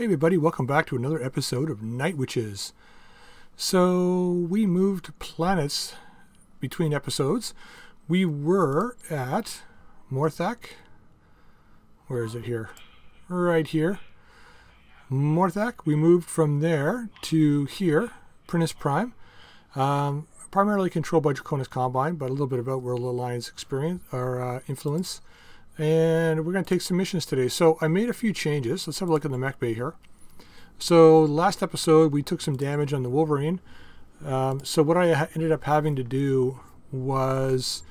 Hey everybody, welcome back to another episode of Night Witches. So we moved planets between episodes. We were at Morthak. Where is it here? Right here. Morthak. We moved from there to here, Prinus Prime. Um, primarily controlled by Draconis Combine, but a little bit of Outworld Alliance experience or uh, influence and we're going to take some missions today. So I made a few changes. Let's have a look at the mech bay here. So last episode we took some damage on the Wolverine. Um, so what I ended up having to do was,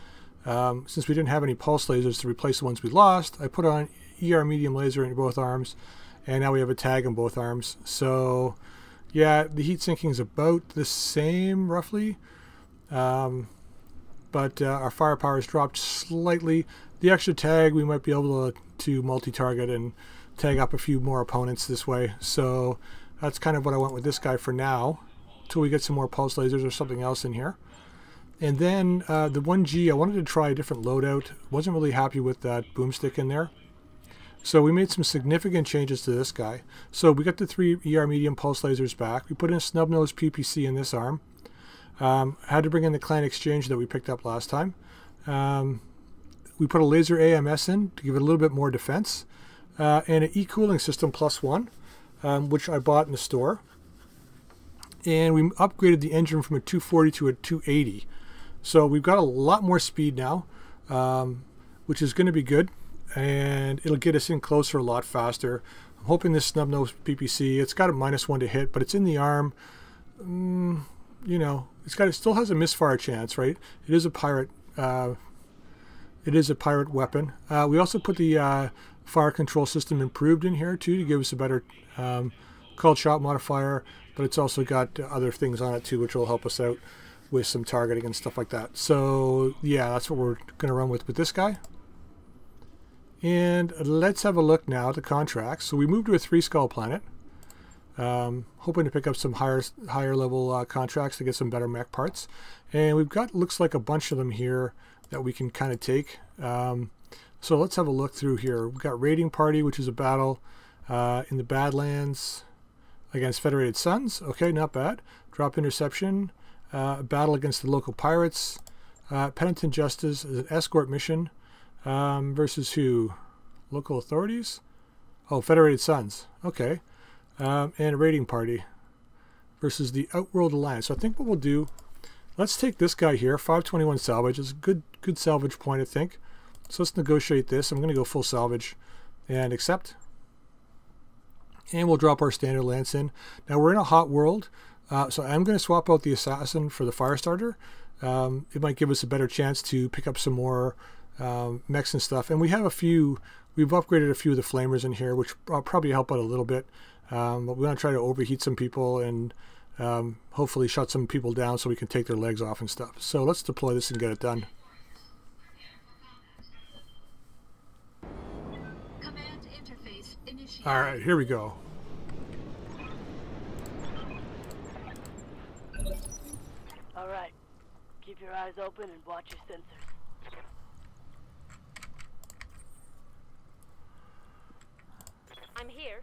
um, since we didn't have any pulse lasers to replace the ones we lost, I put on ER medium laser in both arms, and now we have a tag in both arms. So yeah, the heat sinking is about the same roughly. Um, but uh, our firepower has dropped slightly the extra tag, we might be able to, to multi-target and tag up a few more opponents this way. So that's kind of what I went with this guy for now, until we get some more pulse lasers or something else in here. And then uh, the 1G, I wanted to try a different loadout. Wasn't really happy with that boomstick in there. So we made some significant changes to this guy. So we got the three ER medium pulse lasers back. We put in a snub nose PPC in this arm. Um, had to bring in the clan exchange that we picked up last time. Um, we put a laser AMS in to give it a little bit more defense, uh, and an e-cooling system plus one, um, which I bought in the store. And we upgraded the engine from a 240 to a 280. So we've got a lot more speed now, um, which is going to be good, and it'll get us in closer a lot faster. I'm hoping this snub nose PPC, it's got a minus one to hit, but it's in the arm. Mm, you know, it's got it still has a misfire chance, right? It is a pirate uh, it is a pirate weapon. Uh, we also put the uh, fire control system improved in here too to give us a better um, called shot modifier, but it's also got other things on it too which will help us out with some targeting and stuff like that. So yeah, that's what we're going to run with with this guy. And let's have a look now at the contracts. So we moved to a three skull planet. Um, hoping to pick up some higher higher level uh, contracts to get some better mech parts. And we've got, looks like a bunch of them here that we can kind of take. Um, so let's have a look through here. We've got Raiding Party, which is a battle uh, in the Badlands against Federated Suns. Okay, not bad. Drop Interception, uh, battle against the local pirates. Uh, Penitent Justice is an escort mission um, versus who? Local authorities? Oh, Federated Suns. Okay. Um, and raiding party versus the Outworld Alliance. So I think what we'll do Let's take this guy here, 521 salvage. It's a good, good salvage point, I think. So let's negotiate this. I'm going to go full salvage and accept. And we'll drop our standard lance in. Now we're in a hot world, uh, so I'm going to swap out the assassin for the fire starter. Um, it might give us a better chance to pick up some more um, mechs and stuff. And we have a few, we've upgraded a few of the flamers in here, which will probably help out a little bit. Um, but we're going to try to overheat some people and um, hopefully shut some people down so we can take their legs off and stuff. So let's deploy this and get it done. All right, here we go. All right, keep your eyes open and watch your sensors. I'm here.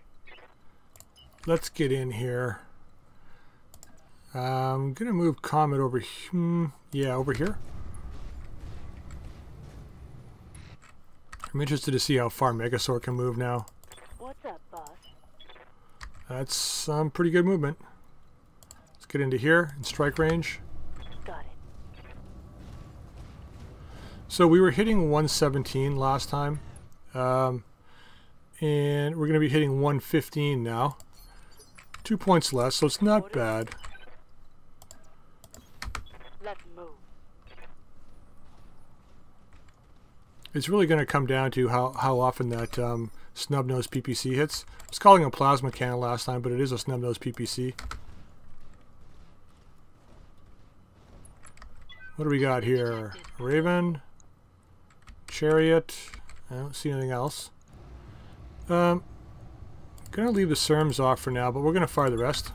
Let's get in here. I'm going to move Comet over here. Hmm, yeah, over here. I'm interested to see how far Megasaur can move now. What's up, boss? That's some um, pretty good movement. Let's get into here in strike range. Got it. So we were hitting 117 last time. Um, and we're going to be hitting 115 now. Two points less, so it's not bad. It's really going to come down to how, how often that um, snub nose PPC hits. I was calling a plasma cannon last time, but it is a snub nose PPC. What do we got here? Raven, Chariot. I don't see anything else. Um, gonna leave the SERMs off for now, but we're gonna fire the rest.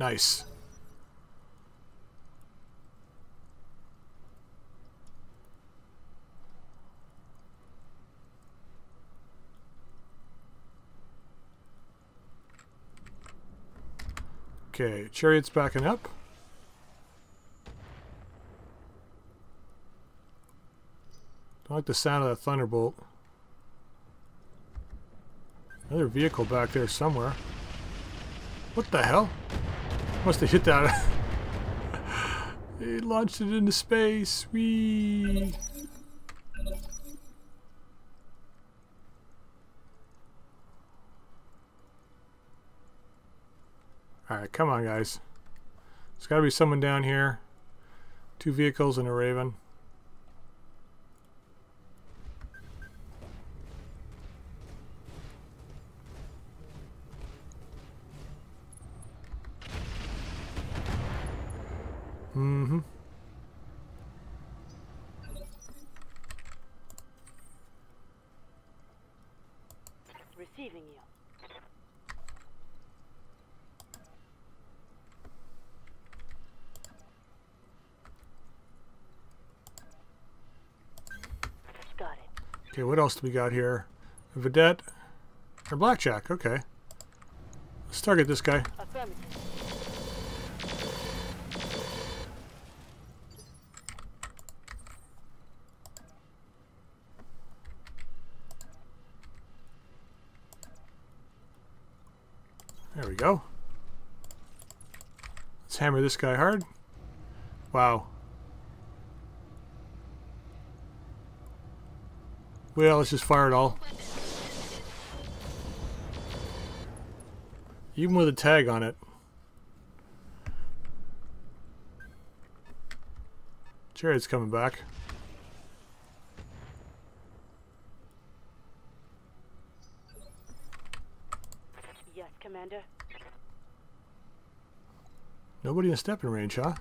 Nice. Okay, chariot's backing up. Don't like the sound of that thunderbolt. Another vehicle back there somewhere. What the hell? Must have hit that. it launched it into space. Whee! Alright, come on, guys. There's got to be someone down here. Two vehicles and a Raven. Mm-hmm. Receiving you. Got it. Okay, what else do we got here? Vedette or blackjack. Okay. Let's target this guy. There we go. Let's hammer this guy hard. Wow. Well, let's just fire it all. Even with a tag on it. Chariot's coming back. Yes, Commander. Nobody in stepping range, huh?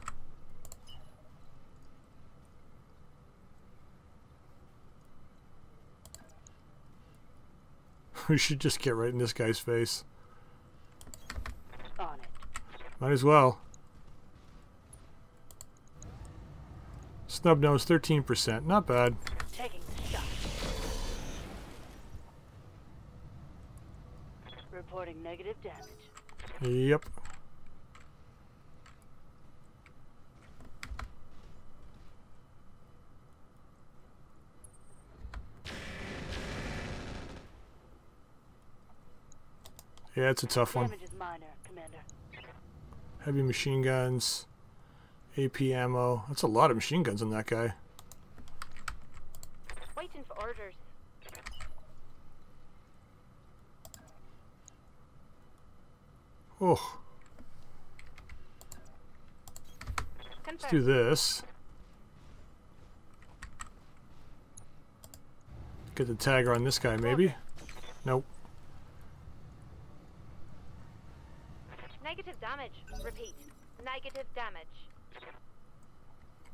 we should just get right in this guy's face. On it. Might as well. Snub nose, 13%. Not bad. Taking the shot. Reporting negative damage. Yep. Yeah, it's a tough one. Minor, Heavy machine guns, AP ammo. That's a lot of machine guns on that guy. Waiting for orders. Oh, let's do this. Get the tagger on this guy, maybe? Nope. Negative damage. Repeat. Negative damage.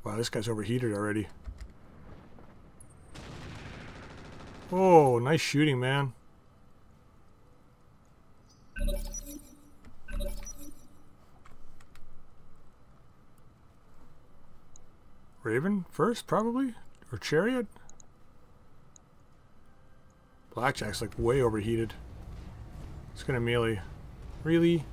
Wow, this guy's overheated already. Oh, nice shooting, man. Raven first, probably? Or Chariot? Blackjack's like way overheated. It's gonna melee. Really?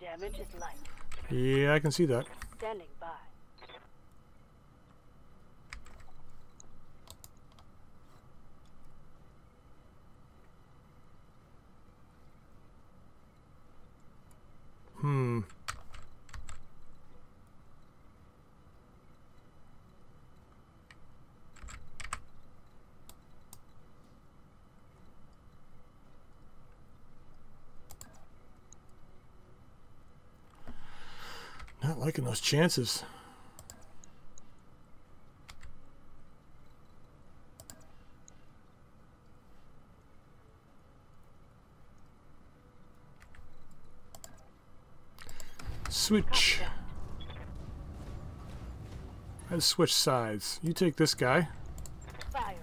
Damage is light. Yeah, I can see that. Standing by. Hmm. Not liking those chances. Switch. Let's switch sides. You take this guy. Fire.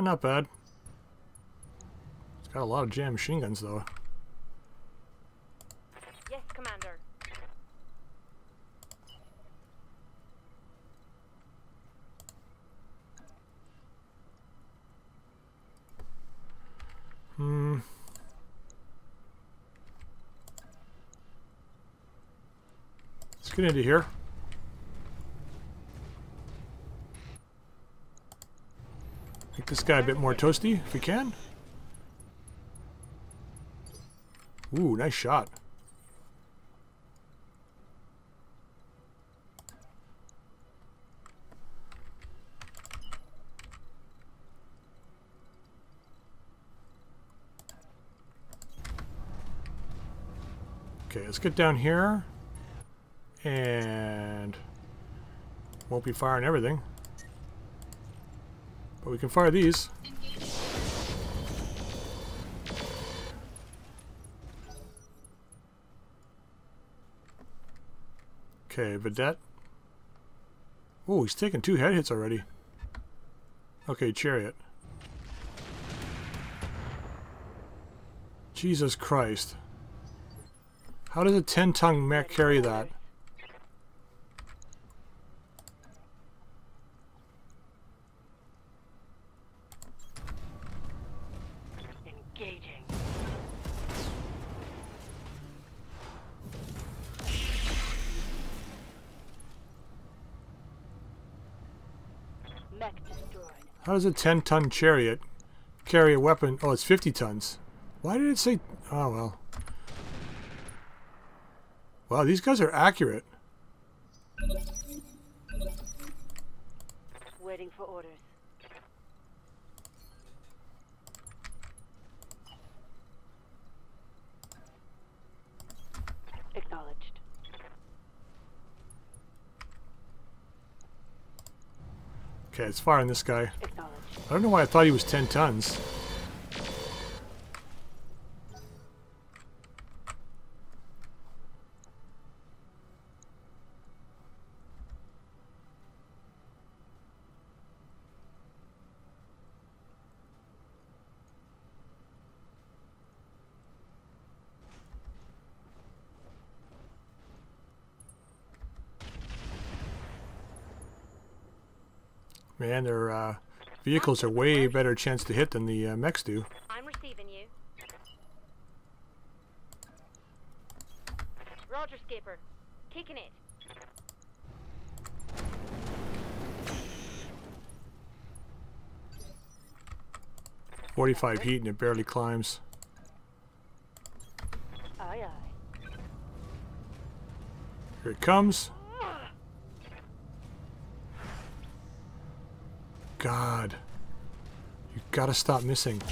Not bad. It's got a lot of jam machine guns though. Yes, Commander. Hmm. Let's get into here. This guy a bit more toasty if we can. Ooh, nice shot. Okay, let's get down here. And won't be firing everything. But we can fire these. Okay, Vedette. Oh, he's taken two head hits already. Okay, Chariot. Jesus Christ. How does a 10 ton mech carry that? Engaging. Mech destroyed. How does a 10 ton chariot carry a weapon? Oh, it's 50 tons. Why did it say. Oh, well. Wow, these guys are accurate. Waiting for orders. Acknowledged. Okay, it's firing this guy. I don't know why I thought he was 10 tons. Man, their uh, vehicles are way better chance to hit than the uh, mechs do. I'm receiving you. Roger, Skipper. Kicking it. Forty-five heat and it barely climbs. Aye, aye. Here it comes. God. You gotta stop missing.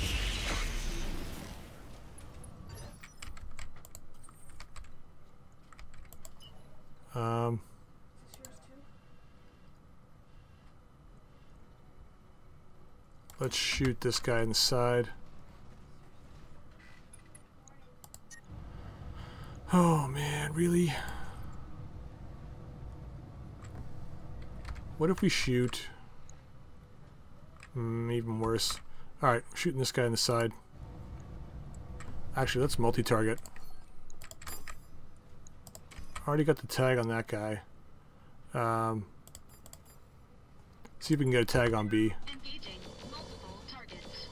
Um. Let's shoot this guy in the side. Oh man, really? What if we shoot? Mm, even worse. Alright, shooting this guy in the side. Actually, let's multi-target. Already got the tag on that guy. Um, see if we can get a tag on B. Engaging multiple targets.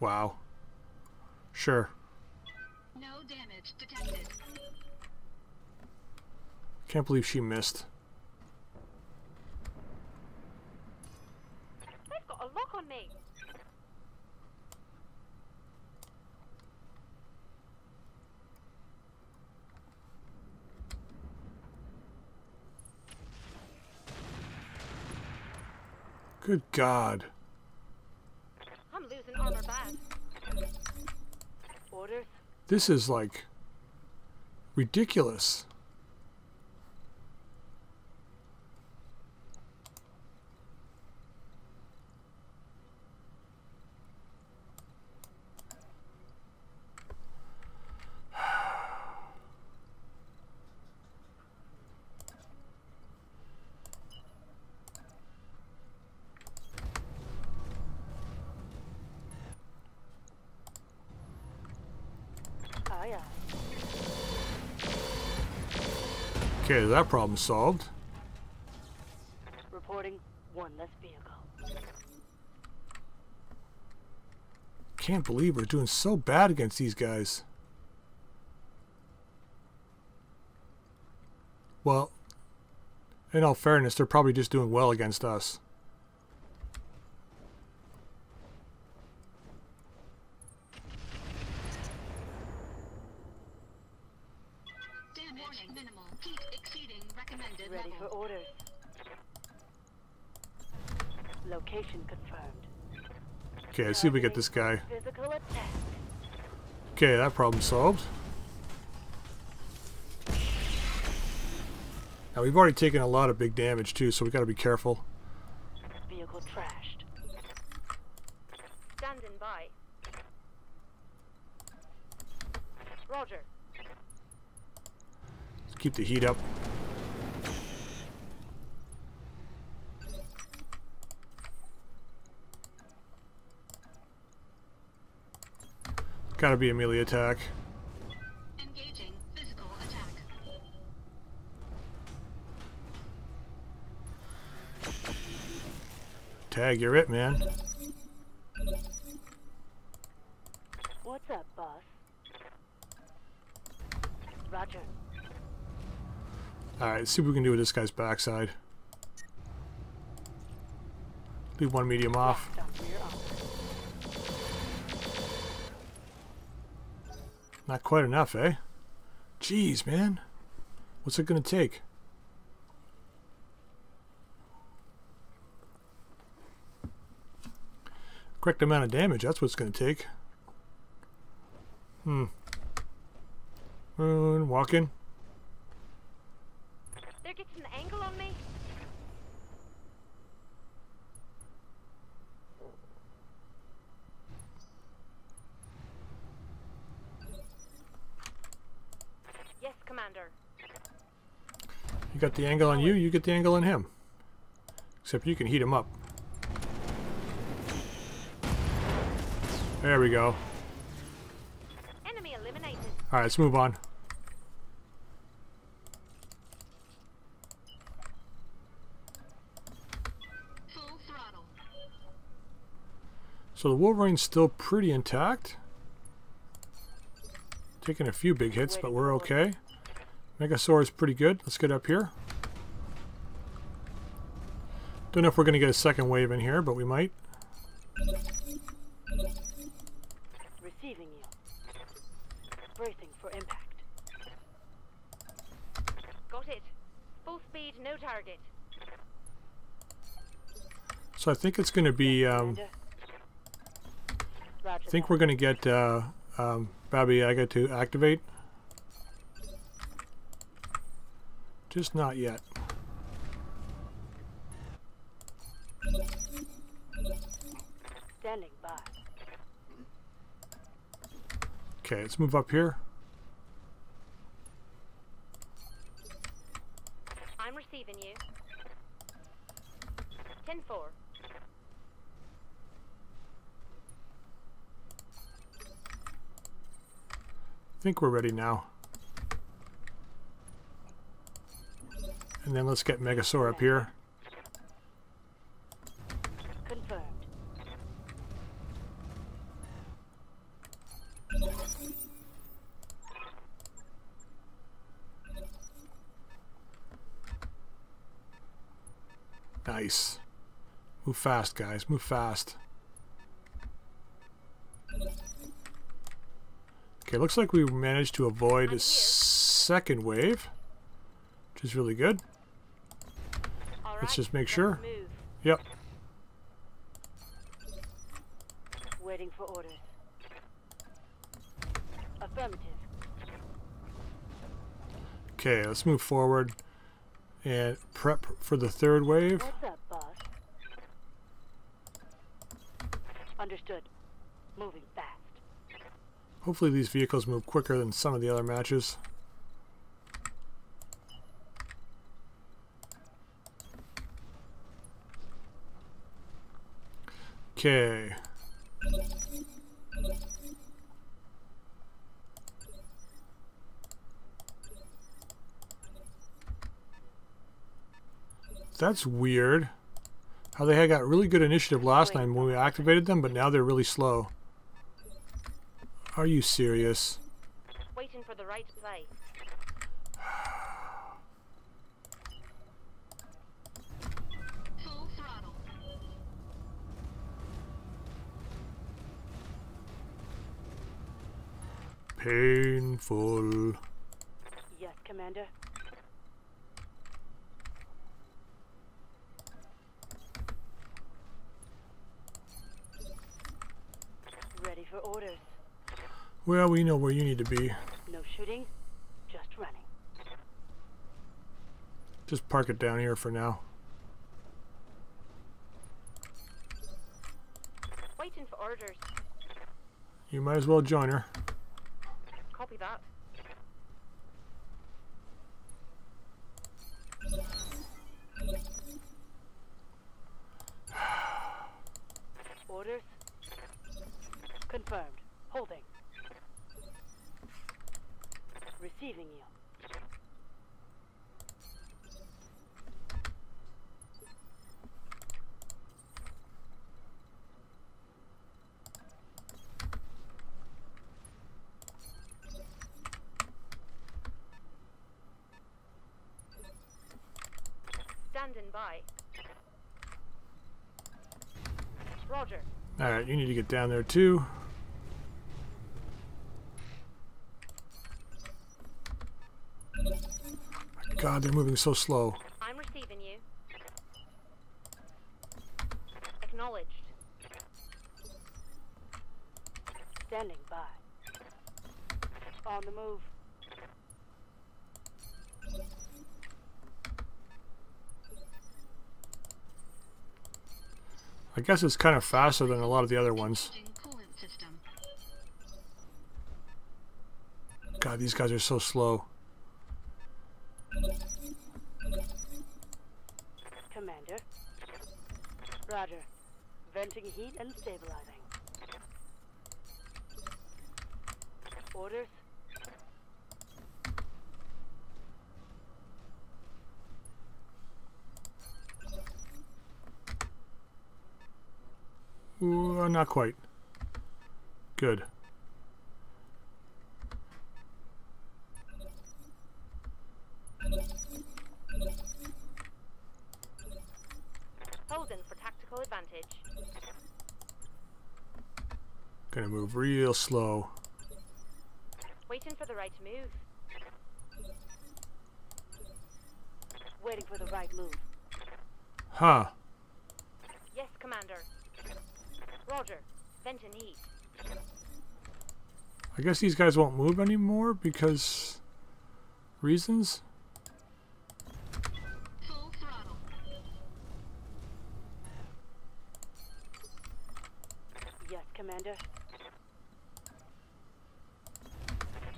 Wow. Sure. No. Can't believe she missed. They've got a lock on me. Good God. I'm losing armor bad. Orders? This is like ridiculous. Aye, aye. Okay, that problem solved. Reporting one less vehicle. Can't believe we're doing so bad against these guys. Well, in all fairness, they're probably just doing well against us. Damage minimal. Heat exceeding recommended Ready for orders. Location confirmed. Okay, let's see if we get this guy. Okay, that problem solved. Now we've already taken a lot of big damage too, so we got to be careful. Vehicle trashed. Standing by. Roger. Keep the heat up. Got to be a melee attack. Engaging physical attack. Tag, you're it, man. What's up, boss? Roger. Alright, see what we can do with this guy's backside. Leave one medium off. Not quite enough, eh? Jeez, man. What's it gonna take? Correct amount of damage, that's what it's gonna take. Hmm. Uh, walking. They're getting an angle on me. Yes, Commander. You got the angle on you, you get the angle on him. Except you can heat him up. There we go. Enemy eliminated. Alright, let's move on. So the Wolverine's still pretty intact. Taking a few big hits, but we're okay. Megasaur is pretty good. Let's get up here. Don't know if we're going to get a second wave in here, but we might. Receiving you. Bracing for impact. Got it. Full speed, no target. So I think it's going to be... Um, I think we're going to get uh, um, Yaga to activate. Just not yet. Standing by. Okay, let's move up here. I'm receiving you. Ten four. I think we're ready now. And then let's get Megasaur up here. Confirmed. Nice. Move fast, guys. Move fast. Okay, looks like we managed to avoid a second wave, which is really good. Right. Let's just make sure. Move. Yep. Waiting for orders. Affirmative. Okay, let's move forward and prep for the third wave. Up? Understood. Moving fast. Hopefully these vehicles move quicker than some of the other matches. Okay. That's weird. How they had got really good initiative last night when we activated them, but now they're really slow. Are you serious? Waiting for the right. Painful. Yes, Commander. Ready for orders. Well, we know where you need to be. No shooting, just running. Just park it down here for now. Waiting for orders. You might as well join her. Copy that. Orders? Confirmed. Holding. Receiving you. Roger. Alright, you need to get down there too. God, they're moving so slow. I'm receiving you. Acknowledged. Standing by. On the move. I guess it's kind of faster than a lot of the other ones. God, these guys are so slow. Commander. Roger. Venting heat and stabilizing. Orders? Ooh, not quite. Good. Holding for tactical advantage. Gonna move real slow. Waiting for the right move. Waiting for the right move. Huh. Yes, Commander. Roger. Heat. I guess these guys won't move anymore because reasons. Full throttle. Yes, Commander.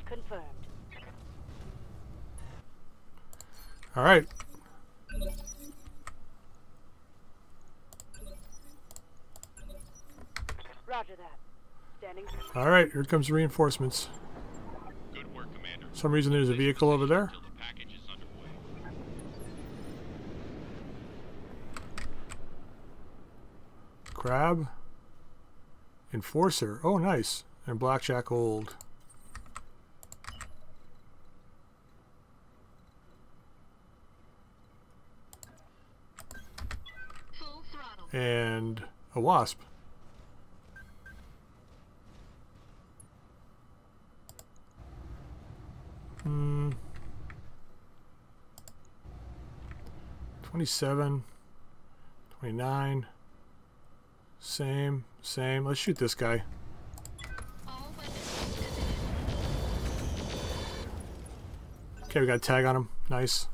Confirmed. All right. Roger that. Standing. All right, here comes reinforcements. Good work, Commander. some reason there's a vehicle over there. The package is underway. Crab. Enforcer. Oh, nice. And Blackjack Old. And a Wasp. Hmm. 27. 29. Same, same. Let's shoot this guy. Okay, we got a tag on him. Nice.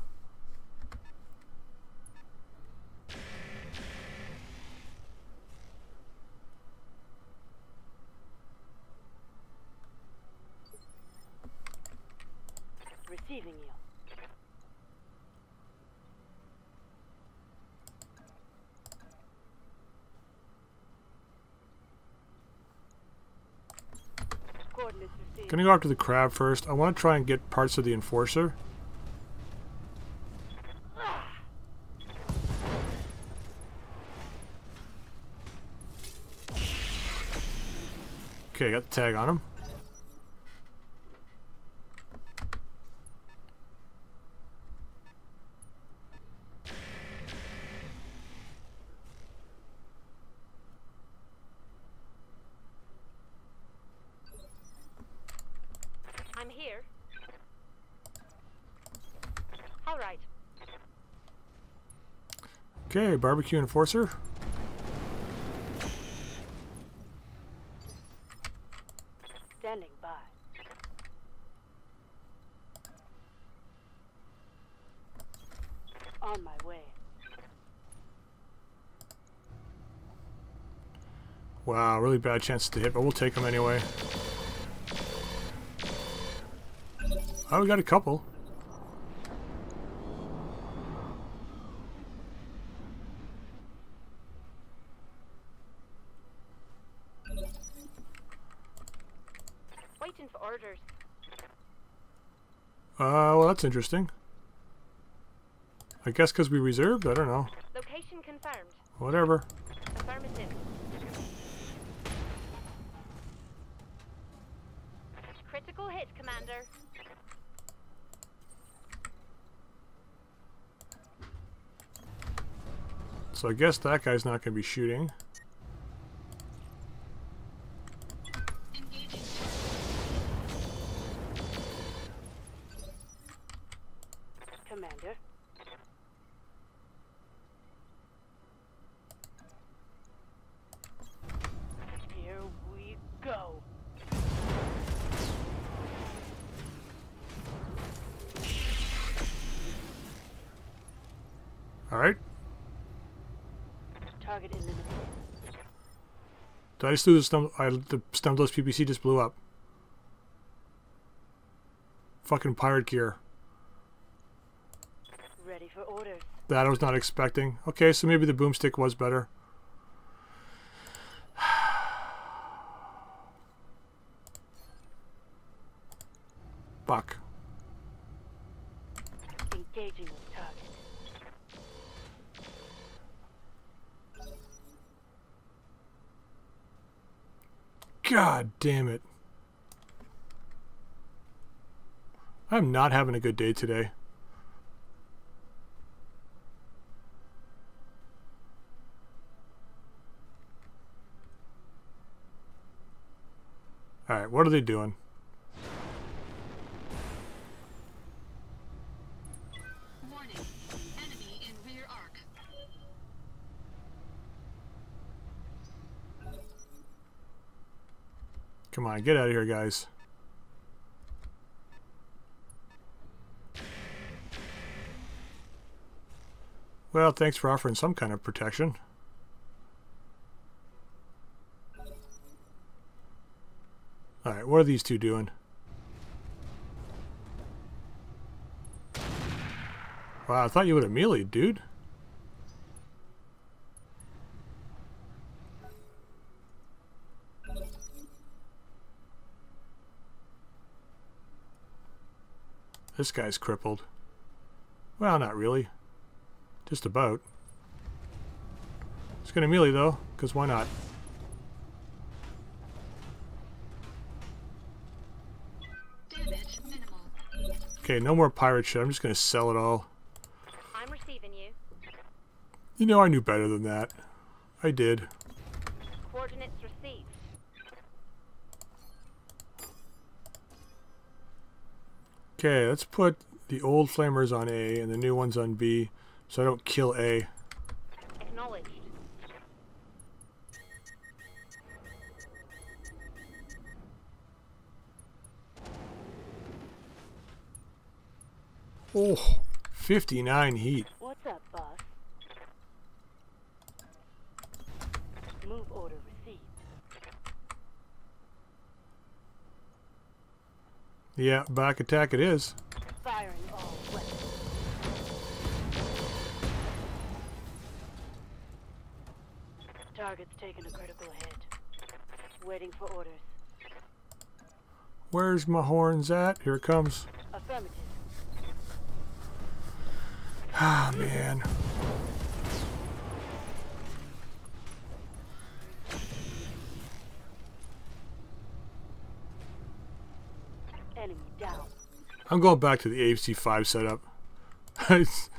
go after the crab first. I want to try and get parts of the enforcer. Okay, got the tag on him. Okay, barbecue enforcer. Standing by. On my way. Wow, really bad chance to hit, but we'll take them anyway. Oh, we got a couple. Waiting for orders. Uh, well, that's interesting. I guess because we reserved? I don't know. Location confirmed. Whatever. Affirmative. Critical hit, Commander. So I guess that guy's not going to be shooting. Engaging. Commander. Here we go. All right. Target eliminated. Did I just lose the stem? I, the stemless PPC just blew up. Fucking pirate gear. Ready for orders. That I was not expecting. Okay, so maybe the boomstick was better. Fuck. Engaging with target. God damn it. I'm not having a good day today. Alright, what are they doing? Come on, get out of here, guys. Well, thanks for offering some kind of protection. Alright, what are these two doing? Wow, I thought you would have meleeed, dude. This guy's crippled. Well, not really. Just about. It's gonna melee though, because why not? Okay, no more pirate shit. I'm just gonna sell it all. I'm receiving you. You know, I knew better than that. I did. Okay, let's put the old flamers on A and the new ones on B, so I don't kill A. Acknowledged. Oh, 59 heat. What's up, boss? Move order received. Yeah, back attack it is. Firing all weapons. Target's taking a critical hit. Waiting for orders. Where's my horns at? Here it comes. Affirmative. Ah, man. enemy down. I'm going back to the AFC5 setup. It's-.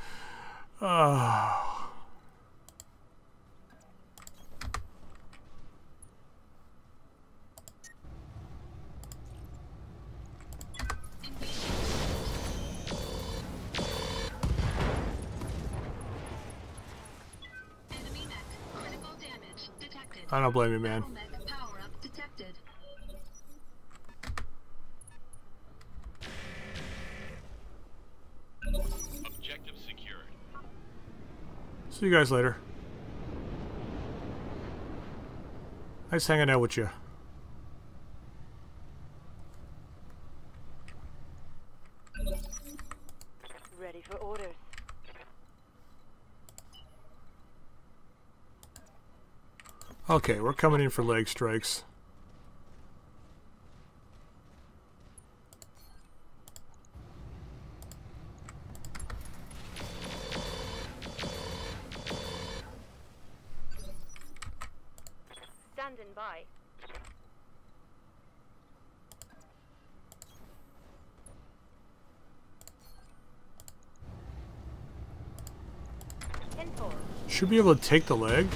Enemy mech. Critical damage detected. I don't blame you, man. See you guys later. Nice hanging out with you. Ready for orders. Okay, we're coming in for leg strikes. Standing by. Should be able to take the leg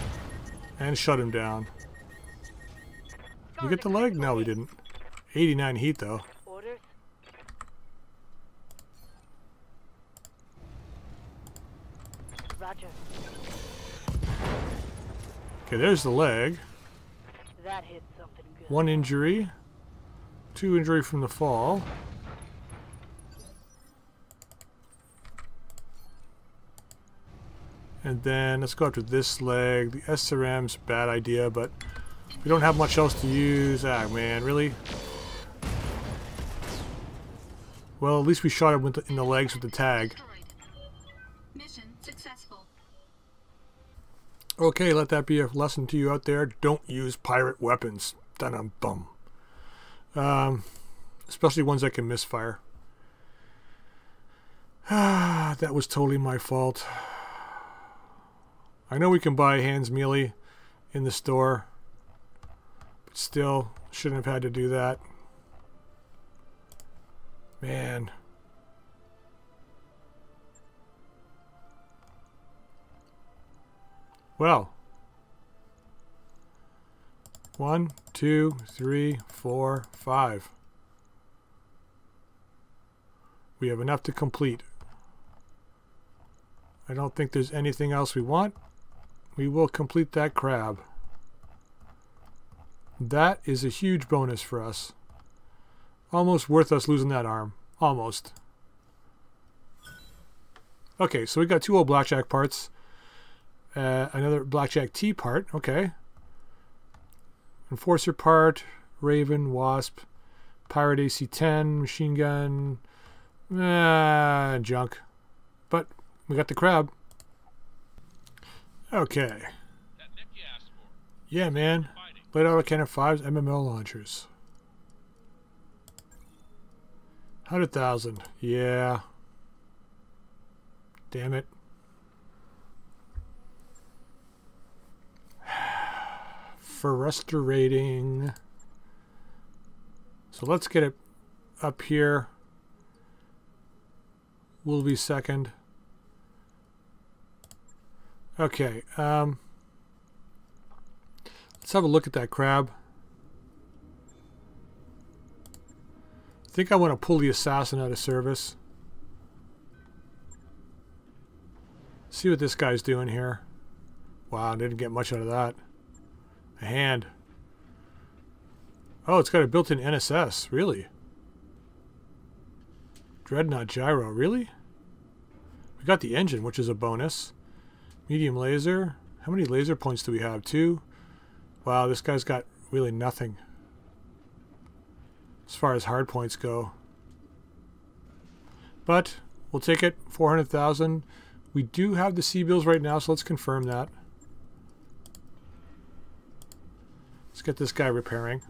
and shut him down. We get the leg? No, we didn't. 89 heat though. Roger. Okay, there's the leg. That hit something good. One injury. Two injury from the fall. And then let's go after this leg. The SRM's bad idea, but we don't have much else to use. Ah, man, really? Well, at least we shot him in the legs with the tag. Mission successful. Okay, let that be a lesson to you out there. Don't use pirate weapons. Dun bum. Um, especially ones that can misfire. Ah, that was totally my fault. I know we can buy hands melee in the store, but still shouldn't have had to do that. Man. Well. One, two, three, four, five. We have enough to complete. I don't think there's anything else we want. We will complete that crab. That is a huge bonus for us. Almost worth us losing that arm. Almost. Okay, so we got two old blackjack parts. Uh, another Blackjack T part. Okay. Enforcer part. Raven, Wasp. Pirate AC-10. Machine gun. Ah, junk. But we got the crab. Okay. Yeah, man. Fighting. Light auto cannon 5's MML launchers. 100,000. Yeah. Damn it. Frustrating. So let's get it up here. We'll be second. Okay. Um, let's have a look at that crab. I think I want to pull the assassin out of service. See what this guy's doing here. Wow, didn't get much out of that. A hand. Oh, it's got a built-in NSS. Really? Dreadnought gyro. Really? We got the engine, which is a bonus. Medium laser. How many laser points do we have? Two? Wow, this guy's got really nothing. As far as hard points go. But, we'll take it. 400,000. We do have the C-bills right now, so let's confirm that. Let's get this guy repairing.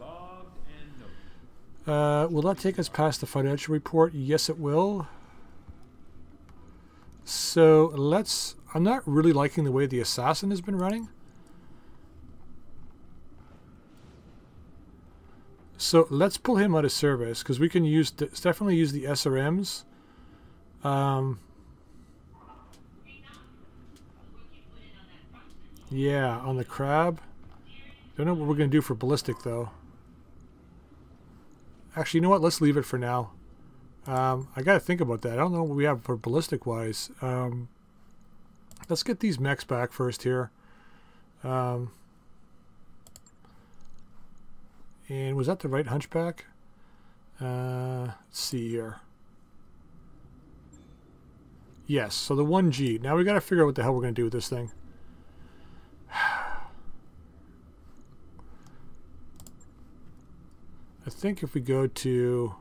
Uh, will that take us past the financial report? Yes, it will. So let's. I'm not really liking the way the assassin has been running. So let's pull him out of service because we can use definitely use the SRMs. Um, yeah, on the crab. Don't know what we're gonna do for ballistic though. Actually, you know what? Let's leave it for now. Um, I gotta think about that. I don't know what we have for ballistic wise. Um, let's get these mechs back first here. Um, and was that the right hunchback? Uh, let's see here. Yes, so the 1G. Now we got to figure out what the hell we're going to do with this thing. I think if we go to...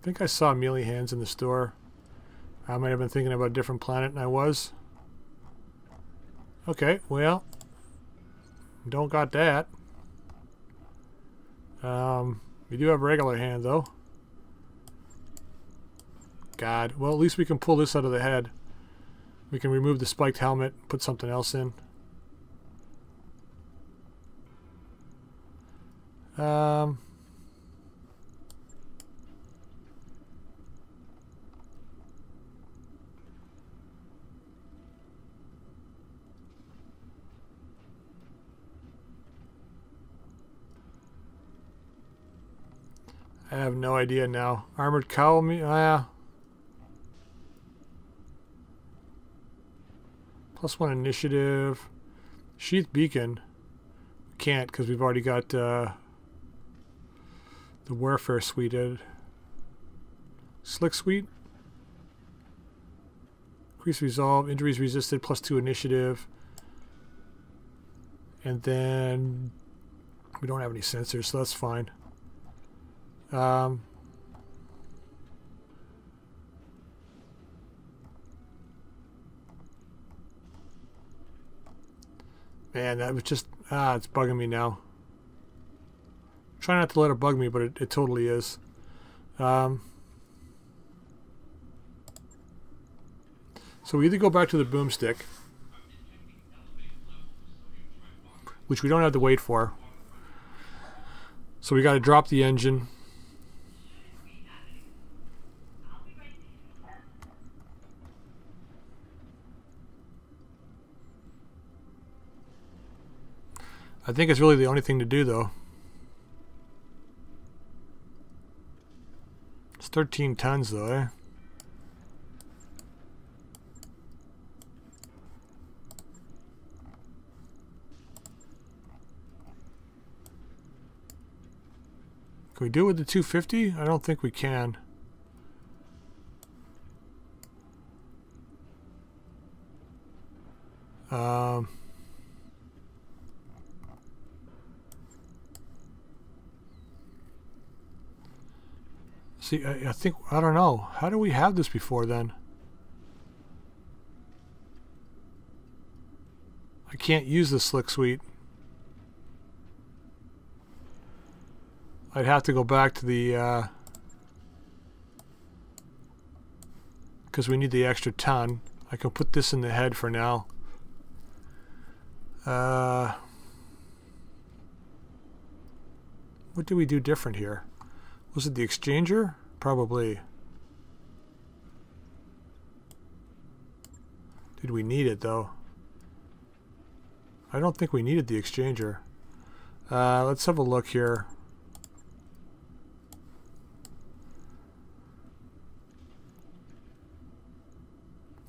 I think I saw melee hands in the store. I might have been thinking about a different planet than I was. Okay, well, don't got that. Um, we do have regular hand, though. God. Well, at least we can pull this out of the head. We can remove the spiked helmet, put something else in. Um... I have no idea now. Armored cowl me ah. Plus one initiative. Sheath beacon. Can't because we've already got uh, the warfare suite. Slick suite. Increase resolve. Injuries resisted. Plus two initiative. And then we don't have any sensors, so that's fine. Um, man, that was just, ah, it's bugging me now. Try not to let it bug me, but it, it totally is. Um, so we either go back to the boomstick, which we don't have to wait for. So we got to drop the engine. I think it's really the only thing to do, though. 13 tons, though, eh? Can we do it with the 250? I don't think we can. Um... See, I, I think, I don't know. How do we have this before then? I can't use the slick suite. I'd have to go back to the, uh, because we need the extra ton. I can put this in the head for now. Uh, what do we do different here? Was it the exchanger? Probably. Did we need it though? I don't think we needed the exchanger. Uh, let's have a look here.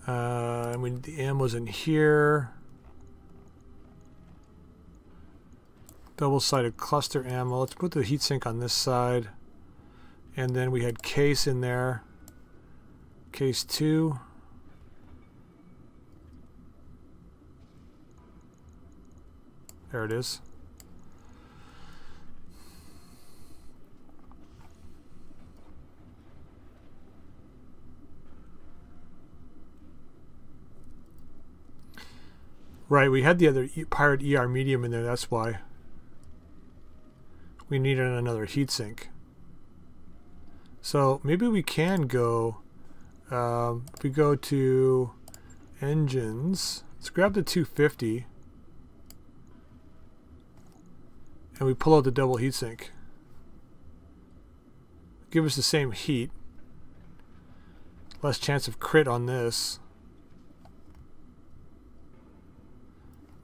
Uh, I mean, the ammo's in here. Double-sided cluster ammo. Let's put the heatsink on this side. And then we had case in there. Case 2. There it is. Right, we had the other Pirate ER medium in there, that's why. We needed another heatsink. So maybe we can go, um, if we go to engines, let's grab the 250 and we pull out the double heatsink. Give us the same heat. Less chance of crit on this.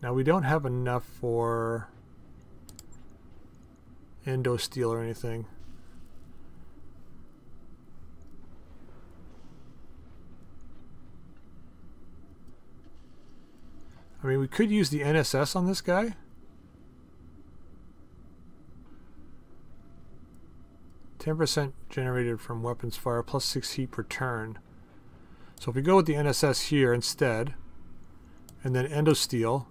Now we don't have enough for endo steel or anything. I mean, we could use the NSS on this guy. Ten percent generated from weapons fire plus six heat per turn. So if we go with the NSS here instead, and then endo steel,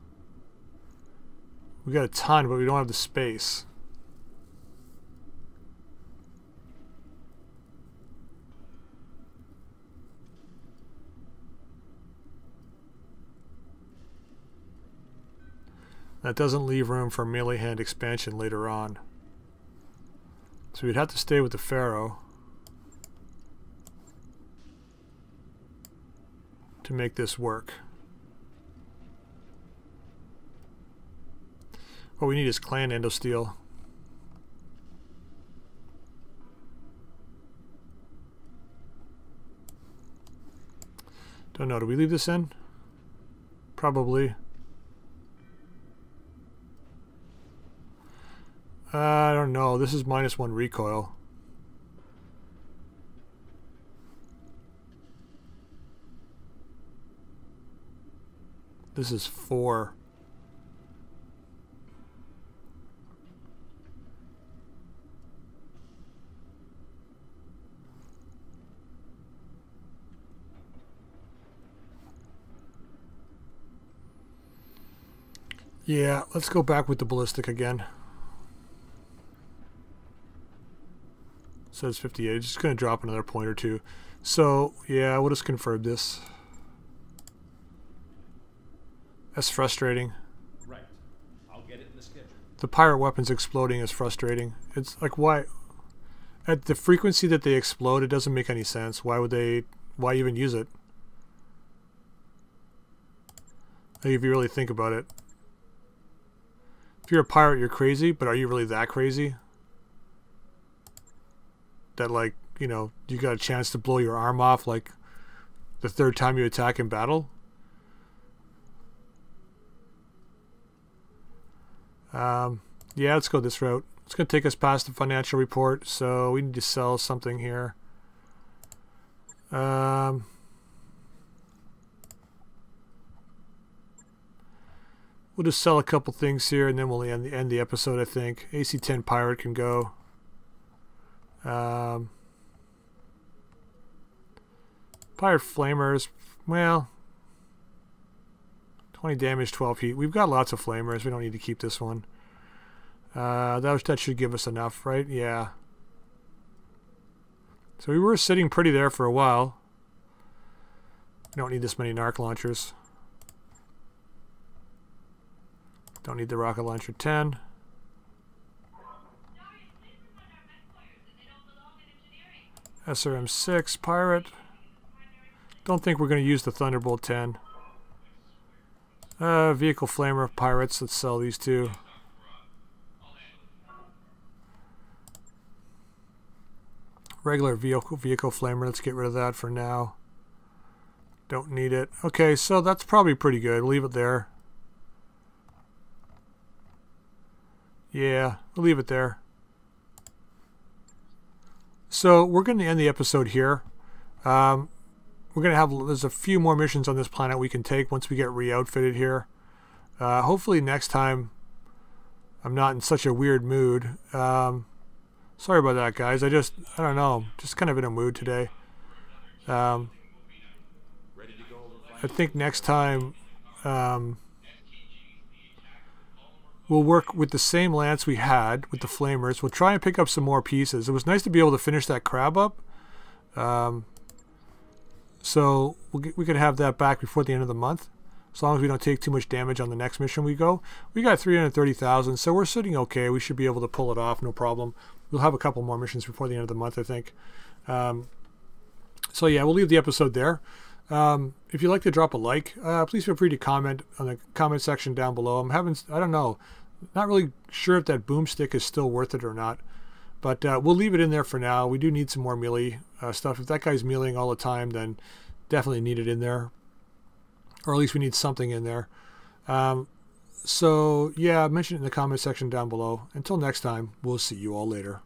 we got a ton, but we don't have the space. That doesn't leave room for melee hand expansion later on. So we'd have to stay with the Pharaoh to make this work. What we need is clan endosteel. Don't know. Do we leave this in? Probably. Uh, I don't know. This is minus one recoil. This is four. Yeah, let's go back with the ballistic again. Says 58. It's just going to drop another point or two. So, yeah, we'll just confirm this. That's frustrating. Right. I'll get it in the schedule. The pirate weapons exploding is frustrating. It's like, why? At the frequency that they explode, it doesn't make any sense. Why would they, why even use it? Like, if you really think about it. If you're a pirate, you're crazy, but are you really that crazy? That, like, you know, you got a chance to blow your arm off, like, the third time you attack in battle? Um, yeah, let's go this route. It's going to take us past the financial report, so we need to sell something here. Um, we'll just sell a couple things here, and then we'll end the, end the episode, I think. AC-10 Pirate can go. Um, Pirate Flamers, well, 20 damage, 12 heat. We've got lots of flamers. We don't need to keep this one. Uh, that, that should give us enough, right? Yeah. So we were sitting pretty there for a while. Don't need this many narc launchers. Don't need the rocket launcher 10. SRM 6 Pirate. Don't think we're going to use the Thunderbolt 10. Uh, vehicle flamer of pirates. Let's sell these two. Regular vehicle vehicle flamer. Let's get rid of that for now. Don't need it. Okay, so that's probably pretty good. Leave it there. Yeah, leave it there. So we're going to end the episode here. Um, we're going to have, there's a few more missions on this planet we can take once we get re-outfitted here. Uh, hopefully next time I'm not in such a weird mood. Um, sorry about that, guys. I just, I don't know, just kind of in a mood today. Um, I think next time um, we'll work with the same lance we had with the flamers. We'll try and pick up some more pieces. It was nice to be able to finish that crab up. Um, so we'll get, we could have that back before the end of the month. As long as we don't take too much damage on the next mission we go. We got 330,000, so we're sitting okay. We should be able to pull it off, no problem. We'll have a couple more missions before the end of the month, I think. Um, so yeah, we'll leave the episode there. Um, if you'd like to drop a like, uh, please feel free to comment on the comment section down below. I'm having, I don't know, Not really sure if that boomstick is still worth it or not. But uh, we'll leave it in there for now. We do need some more melee uh, stuff. If that guy's meleeing all the time, then definitely need it in there. Or at least we need something in there. Um, so, yeah, mention it in the comment section down below. Until next time, we'll see you all later.